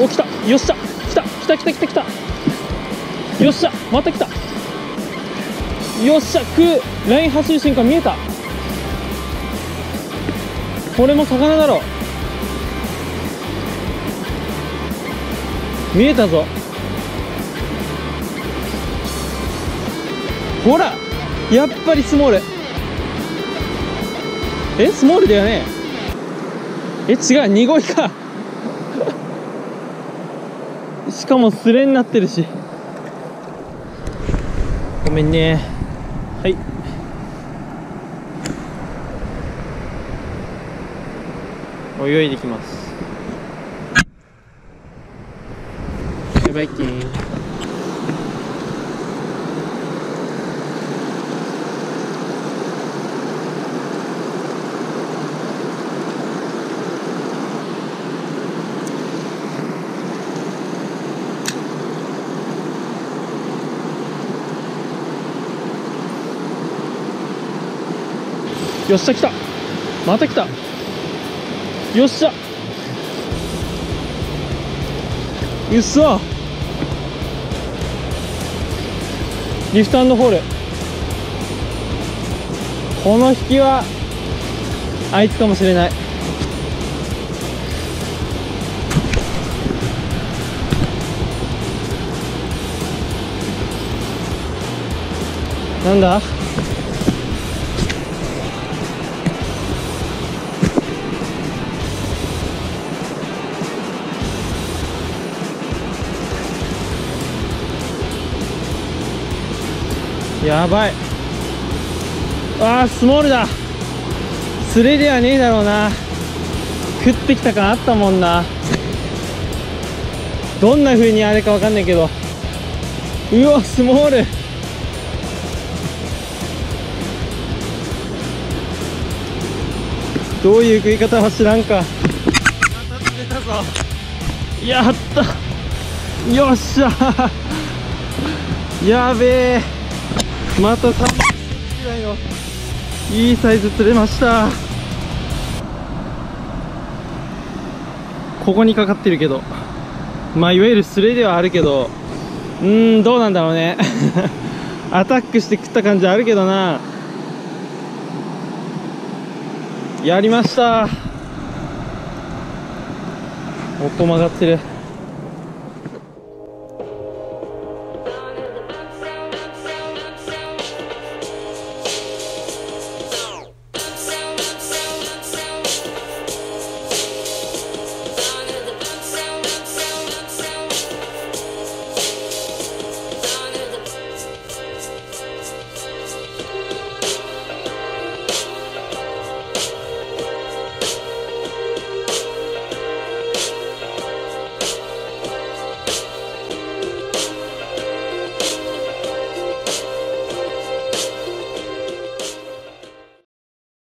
よっしゃ。来た。来た来た来た来た。よっしゃ。また来た。よっしゃ。空ライン走る瞬間見えた。これも魚だろ見えたぞ。ほら。やっぱりスモール。えスモールだよね。え違う。濁いか。しかもスレになってるし。ごめんね。はい。泳いできます。バイキンよっしゃ来た。また来た。よっしゃ。うっそリフトホール。この引きはあいつかもしれない。なんだ？やばい。あースモールだ。スレではねえだろうな。食ってきた感あったもんな。どんな風にあれかわかんないけど。うわスモール。どういう食い方は知らんか。やった。よっしゃ。やべえまた3センチぐらいのいいサイズ釣れました。ここにかかってるけど。まあいわゆるスレではあるけど。うーんどうなんだろうね。アタックして食った感じあるけどな。やりました。音曲がってる。